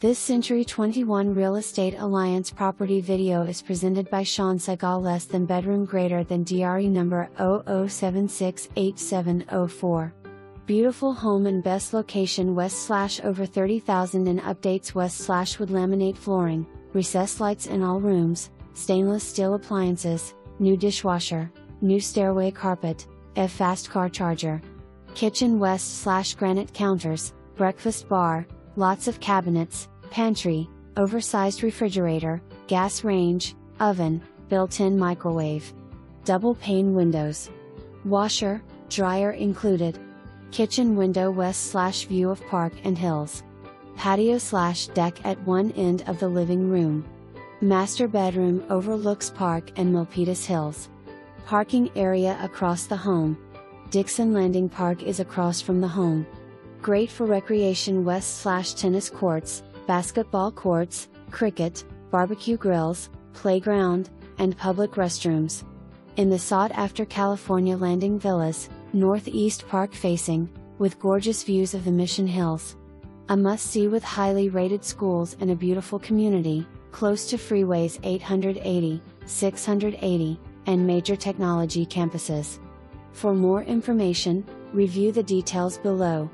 This Century 21 Real Estate Alliance property video is presented by Shan Saigal less than bedroom greater than DRE number 00768704. Beautiful home and best location west slash over 30,000 and updates west slash wood laminate flooring, recessed lights in all rooms, stainless steel appliances, new dishwasher, new stairway carpet, F fast car charger. Kitchen west slash granite counters, breakfast bar, lots of cabinets, pantry, oversized refrigerator, gas range, oven, built-in microwave. Double pane windows. Washer, dryer included. Kitchen window west slash view of park and hills. Patio slash deck at one end of the living room. Master bedroom overlooks park and Milpitas Hills. Parking area across the home. Dixon Landing Park is across from the home. Great for recreation west slash tennis courts, basketball courts, cricket, barbecue grills, playground, and public restrooms. In the sought after California Landing Villas, northeast park facing, with gorgeous views of the Mission Hills. A must see with highly rated schools and a beautiful community, close to freeways 880, 680, and major technology campuses. For more information, review the details below.